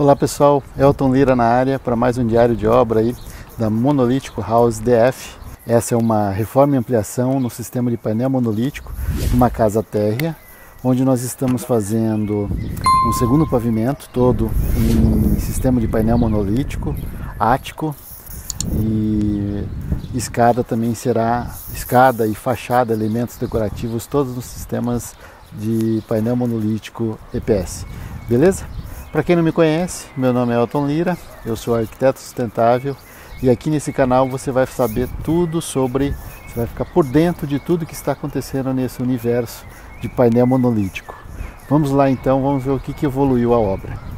Olá pessoal, Elton Lira na área para mais um diário de obra aí da Monolítico House DF. Essa é uma reforma e ampliação no sistema de painel monolítico uma casa térrea, onde nós estamos fazendo um segundo pavimento todo em sistema de painel monolítico, ático e escada também será escada e fachada, elementos decorativos todos nos sistemas de painel monolítico EPS. Beleza? Para quem não me conhece, meu nome é Elton Lira, eu sou arquiteto sustentável e aqui nesse canal você vai saber tudo sobre, você vai ficar por dentro de tudo que está acontecendo nesse universo de painel monolítico. Vamos lá então, vamos ver o que, que evoluiu a obra.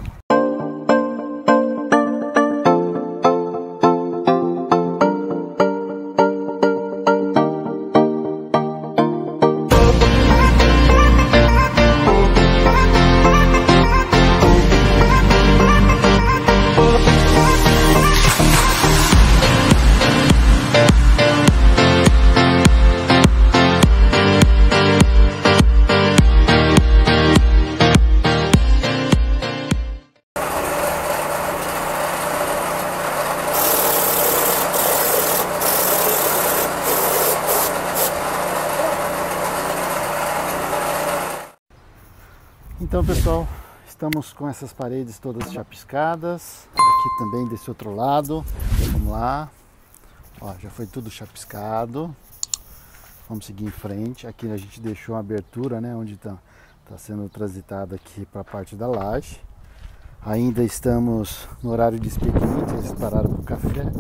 Então pessoal, estamos com essas paredes todas chapiscadas, aqui também desse outro lado, vamos lá, ó, já foi tudo chapiscado, vamos seguir em frente, aqui a gente deixou uma abertura, né, onde está tá sendo transitado aqui para a parte da laje, ainda estamos no horário de expediente, eles pararam para o café,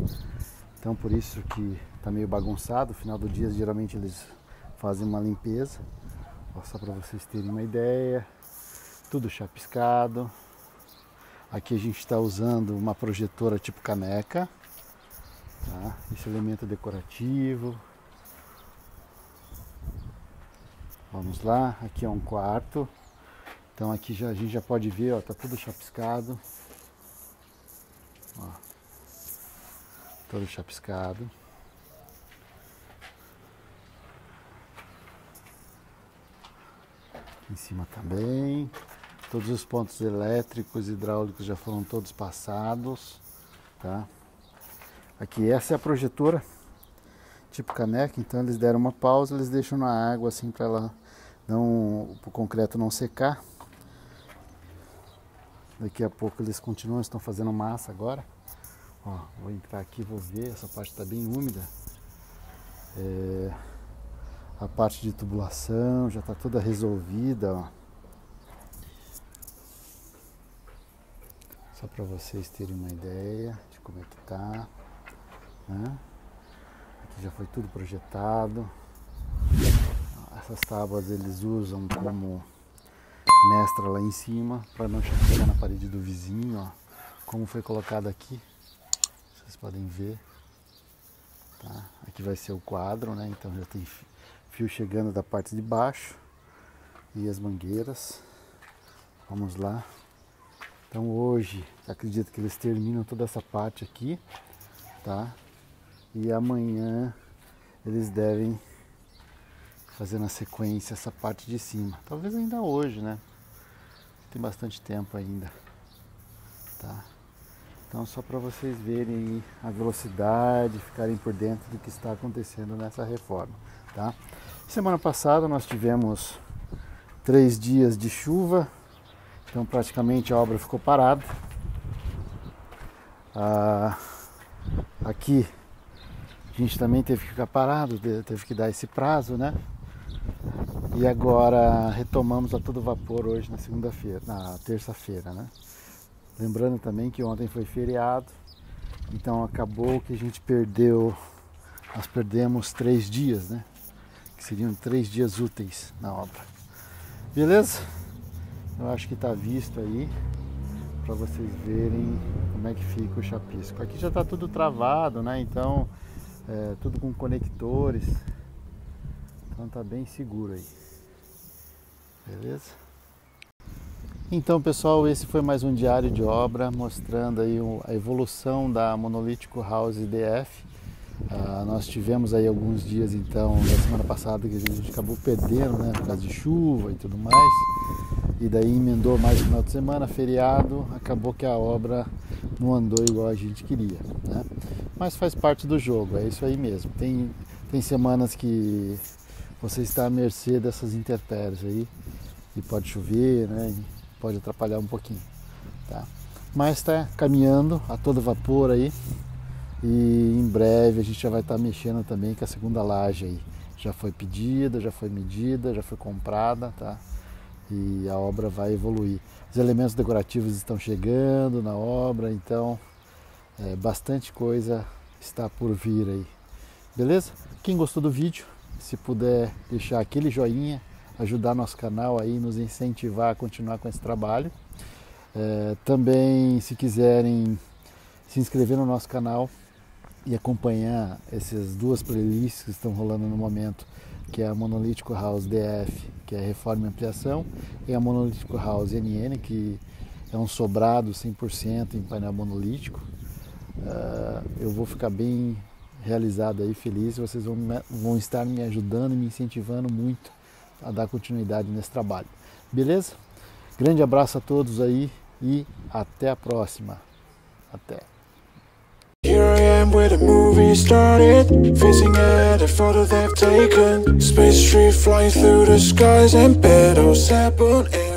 então por isso que está meio bagunçado, no final do dia geralmente eles fazem uma limpeza, só para vocês terem uma ideia, tudo chapiscado. Aqui a gente está usando uma projetora tipo caneca, tá? esse elemento decorativo. Vamos lá, aqui é um quarto. Então aqui já, a gente já pode ver, ó, tá tudo chapiscado. Ó, todo chapiscado. Aqui em cima também. Todos os pontos elétricos hidráulicos já foram todos passados, tá? Aqui essa é a projetora, tipo caneca, então eles deram uma pausa, eles deixam na água assim para ela não o concreto não secar. Daqui a pouco eles continuam, estão fazendo massa agora. Ó, vou entrar aqui, vou ver, essa parte está bem úmida. É, a parte de tubulação já está toda resolvida, ó. Só para vocês terem uma ideia de como é que tá. Né? Aqui já foi tudo projetado. Essas tábuas eles usam como mestra lá em cima para não chegar na parede do vizinho, ó. Como foi colocado aqui. Vocês podem ver. Tá? Aqui vai ser o quadro, né? Então já tem fio chegando da parte de baixo e as mangueiras. Vamos lá. Então hoje acredito que eles terminam toda essa parte aqui, tá? E amanhã eles devem fazer na sequência essa parte de cima. Talvez ainda hoje, né? Tem bastante tempo ainda, tá? Então só para vocês verem a velocidade, ficarem por dentro do que está acontecendo nessa reforma, tá? Semana passada nós tivemos três dias de chuva, então praticamente a obra ficou parada. Ah, aqui a gente também teve que ficar parado, teve que dar esse prazo, né? E agora retomamos a todo vapor hoje na segunda-feira, na terça-feira, né? Lembrando também que ontem foi feriado, então acabou que a gente perdeu, nós perdemos três dias, né? Que seriam três dias úteis na obra. Beleza? Eu acho que está visto aí para vocês verem como é que fica o chapisco. Aqui já está tudo travado, né? Então, é, tudo com conectores. Então tá bem seguro aí. Beleza? Então, pessoal, esse foi mais um diário de obra mostrando aí a evolução da Monolítico House DF. Uh, nós tivemos aí alguns dias então, da semana passada, que a gente acabou perdendo, né, por causa de chuva e tudo mais. E daí emendou mais o final de semana, feriado, acabou que a obra não andou igual a gente queria, né? Mas faz parte do jogo, é isso aí mesmo. Tem, tem semanas que você está à mercê dessas intempéries aí e pode chover, né? E pode atrapalhar um pouquinho, tá? Mas está caminhando a todo vapor aí e em breve a gente já vai estar tá mexendo também com a segunda laje aí. Já foi pedida, já foi medida, já foi comprada, tá? E a obra vai evoluir. Os elementos decorativos estão chegando na obra, então é, bastante coisa está por vir aí. Beleza? Quem gostou do vídeo, se puder deixar aquele joinha, ajudar nosso canal aí, nos incentivar a continuar com esse trabalho. É, também, se quiserem se inscrever no nosso canal e acompanhar essas duas playlists que estão rolando no momento, que é a Monolítico House DF, que é reforma e ampliação, e a Monolítico House NN, que é um sobrado 100% em painel monolítico. Uh, eu vou ficar bem realizado aí, feliz. Vocês vão, vão estar me ajudando e me incentivando muito a dar continuidade nesse trabalho. Beleza? Grande abraço a todos aí e até a próxima. Até. Where the movie started. Facing at a photo they've taken. Space tree flying through the skies And petals happen